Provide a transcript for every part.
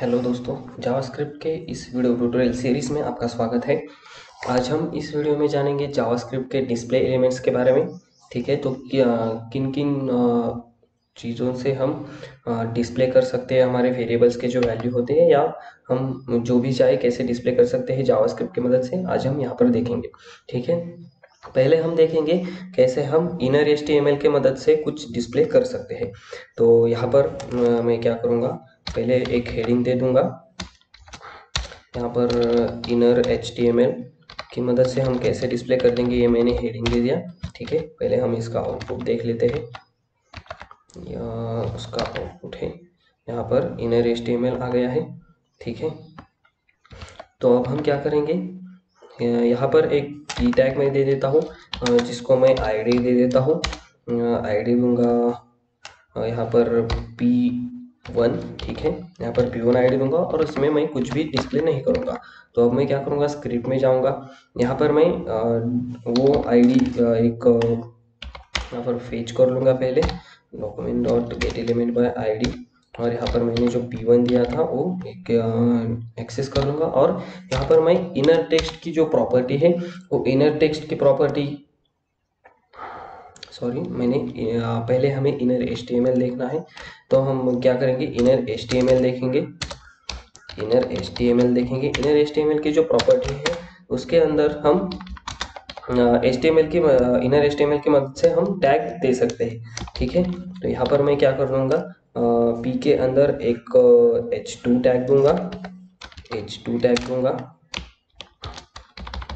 Hello दोस्तों, JavaScript के इस वीडियो ट्यूटोरियल सीरीज़ में आपका स्वागत है। आज हम इस वीडियो में जानेंगे जावास्क्रिप्ट के डिस्प्ले एलिमेंट्स के बारे में, ठीक है? तो किन किन चीज़ों से हम डिस्प्ले कर सकते हैं, हमारे वेरिएबल्स के जो वैल्यू होते हैं, या हम जो भी चाहे कैसे डिस्प्ले कर सकते हैं जावास्क्रिप्ट की मदद से, आज हम यहाँ पर देखेंगे, ठीक है? पहले हम देखेंगे कैसे हम इनर एच के मदद से कुछ डिस्प्ले कर सकते हैं। तो यहाँ पर मैं क्या करूँगा पहले एक हेडिंग दे दूँगा। यहाँ पर इनर एच की मदद से हम कैसे डिस्प्ले कर देंगे, ये मैंने हेडिंग दे दिया, ठीक है? पहले हम इसका आउटपुट देख लेते हैं। या उसका आउटपुट है। यहाँ पर इनर एच आ गया है, ठीक है? तो अब हम क्या करेंगे? यहाँ पर एक की टैग मैं दे देता हूँ, जिसको मैं आईडी दे देता हूँ। आईडी दूँगा, यहाँ पर पी वन ठीक है? यहाँ पर पी वन आईडी दूँगा और उसमें मैं कुछ भी डिस्प्ले नहीं करूँगा। तो अब मैं क्या करूँगा? स्क्रिप्ट में जाऊँगा। यहाँ पर मैं वो आईडी एक, यहाँ पर फेच कर लूँगा पहले। Document dot get element by ID और यहाँ पर मैंने जो पी वन दिया था, वो एक एक्सेस कर लूँगा। और यहाँ पर मैं इनर टेक्स्ट की जो प्रॉपर्टी है, वो इनर टेक्स्ट की प्रॉपर्टी सॉरी मैंने पहले हमें इनर एच देखना है। तो हम क्या करेंगे? इनर एच देखेंगे। इनर एच देखेंगे। इनर एच की जो प्रॉपर्टी है, उसके अंदर हम एच की इनर एच की मदद से हम टैग दे सकते हैं। ठीक है? तो यहाँ पर मैं क्या कर लूँगा पी के अंदर एक एच टू टैग दूँगा। एच टू टैग दूँगा।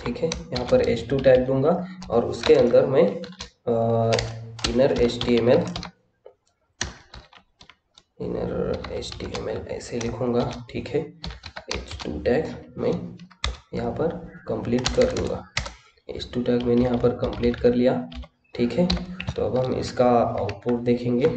ठीक है? यहाँ पर एच टू टैग दूँगा। और उसके अंदर मैं inner H T M L inner H T M L ऐसे लिखूँगा, ठीक है? एच टू टैग मैं यहाँ पर कंप्लीट कर लूँगा। एच टू टैग मैंने यहाँ पर कंप्लीट कर लिया, ठीक है? तो अब हम इसका आउटपुट देखेंगे।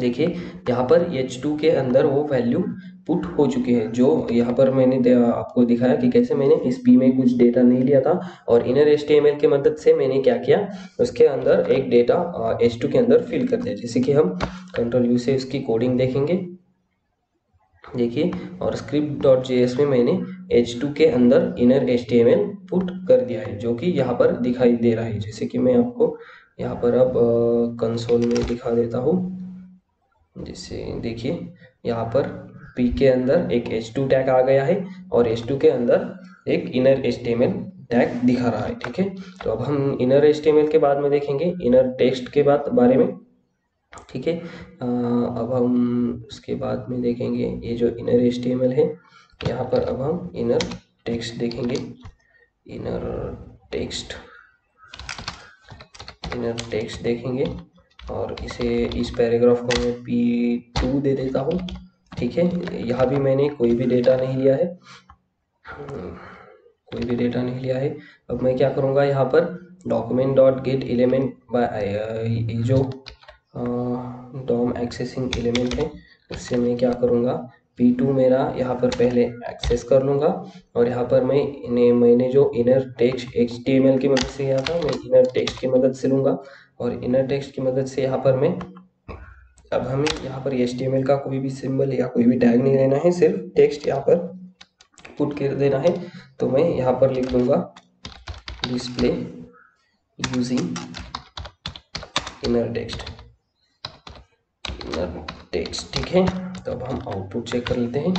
देखिए, यहाँ पर एच टू के अंदर वो वैल्यू पुट हो चुकी है, जो यहाँ पर मैंने आपको दिखाया कि कैसे मैंने इस पी में कुछ डेटा नहीं लिया था और इनर एच के मदद से मैंने क्या किया, उसके अंदर एक डेटा टू के अंदर फिल कर दिया, जैसे कि हम कंट्रोल यू से इसकी कोडिंग देखेंगे। देखिए, और स्क्रिप्ट डॉट जे में मैंने एच टू के अंदर इनर एच पुट कर दिया है, जो कि यहाँ पर दिखाई दे रहा है। जैसे कि मैं आपको यहाँ पर अब कंसोल में दिखा देता हूँ। जैसे देखिए, यहाँ पर पी के अंदर एक एच टू टैग आ गया है और एच टू के अंदर एक इनर एच टैग दिखा रहा है, ठीक है? तो अब हम इनर एच के बाद में देखेंगे इनर टेक्स्ट के बाद, बारे में, ठीक है? अब हम उसके बाद में देखेंगे, ये जो इनर एच है, यहाँ पर अब हम इनर टेक्स्ट देखेंगे। इनर टेक्स्ट इनर टेक्स्ट देखेंगे और इसे इस पैराग्राफ को मैं पी टू दे देता हूँ। ठीक है, यहाँ भी मैंने कोई भी डेटा नहीं लिया है। कोई भी डेटा नहीं लिया है। अब मैं क्या करूँगा, यहाँ पर document dot get element by जो डॉम एक्सेसिंग एलिमेंट है, उससे मैं क्या करूँगा P2 मेरा यहाँ पर पहले एक्सेस कर लूँगा और यहाँ पर मैं इन्हें, मैंने जो इनर टेक्स्ट एच की मदद से किया था मैं इनर टेक्स्ट की मदद से लूँगा और इनर टेक्स्ट की मदद से यहाँ पर मैं अब हमें यहाँ पर एच का कोई भी सिंबल या कोई भी टैग नहीं लेना है, सिर्फ़ टेक्स्ट यहाँ पर पुट कर देना है। तो मैं यहाँ पर लिख दूँगा display using inner text inner text ठीक है? तो अब हम आउटपुट चेक कर लेते हैं।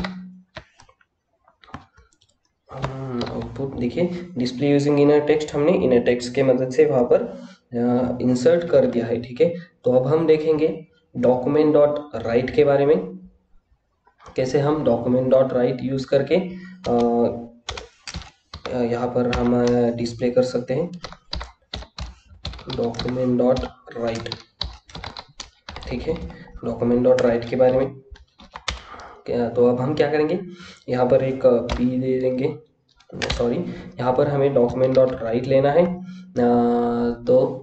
आउटपुट देखिए डिस्प्ले यूजिंग इनर टेक्स्ट हमने इनर टेक्स्ट के मदद से वहाँ पर इंसर्ट कर दिया है, ठीक है? तो अब हम देखेंगे डॉक्यूमेंट डॉट राइट के बारे में, कैसे हम डॉक्यूमेंट डॉट राइट यूज़ करके यहाँ पर हम डिस्प्ले कर सकते हैं। डॉक्यूमेंट डॉट राइट ठीक है? डॉक्यूमेंट डॉट राइट के बारे में। क्या तो अब हम क्या करेंगे? यहाँ पर एक पी दे देंगे। सॉरी यहाँ पर हमें डॉक्यूमेंट डॉट राइट लेना है। तो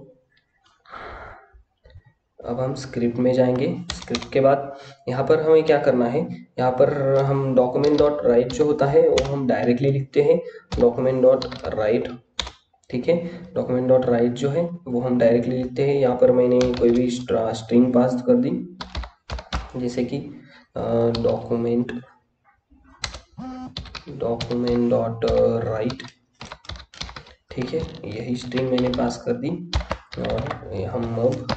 अब हम स्क्रिप्ट में जाएँगे। स्क्रिप्ट के बाद यहाँ पर हमें क्या करना है? यहाँ पर हम डॉक्यूमेंट डॉट राइट जो होता है, वो हम डायरेक्टली लिखते हैं। डॉक्यूमेंट डॉट राइट ठीक है? डॉक्यूमेंट डॉट राइट जो है, वो हम डायरेक्टली लिखते हैं। यहाँ पर मैंने कोई भी स्ट्रिंग पास कर दी। जैसे कि डॉक्यूमेंट डॉक्यूमेंट डॉट राइट ठीक है? यही स्ट्रिंग मैंने पास कर दी। और हम मोब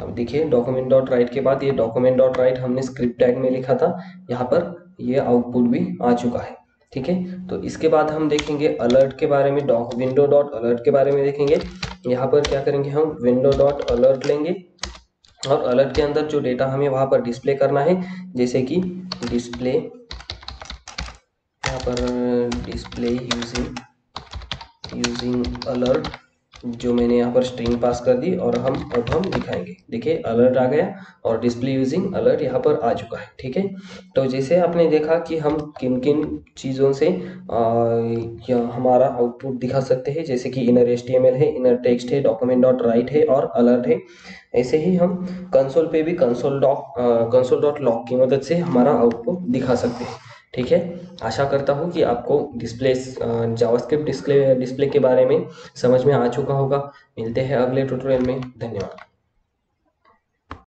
अब देखिए डॉक्यूमेंट डॉट राइट के बाद ये डॉक्यूमेंट डॉट राइट हमने स्क्रिप्ट टैग में लिखा था। यहाँ पर ये आउटपुट भी आ चुका है, ठीक है? तो इसके बाद हम देखेंगे अलर्ट के बारे में डॉक विंडो डॉट अलर्ट के बारे में देखेंगे। यहाँ पर क्या करेंगे हम विंडो डॉट अलर्ट लेंगे और अलर्ट के अंदर जो डेटा हमें वहाँ पर डिस्प्ले करना है, जैसे कि डिस्प्ले यहाँ पर डिस्प्ले यूजिंग यूजिंग अलर्ट जो मैंने यहाँ पर स्ट्रिंग पास कर दी और हम अब हम दिखाएँगे। देखिए अलर्ट आ गया और डिस्प्ले यूजिंग अलर्ट यहाँ पर आ चुका है ठीक है? तो जैसे आपने देखा कि हम किन किन चीज़ों से आ, हमारा आउटपुट दिखा सकते हैं जैसे कि इनर एच है इनर टेक्स्ट है डॉक्यूमेंट डॉट राइट है और अलर्ट है। ऐसे ही हम कंसोल पे भी console dot console dot log की मदद से हमारा आउटपुट दिखा सकते हैं। ठीक है? आशा करता हूँ कि आपको डिस्प्ले जावास्क्रिप्ट डिस्प्ले डिस्प्ले के बारे में समझ में आ चुका होगा। मिलते हैं अगले ट्यूटोरियल में। धन्यवाद।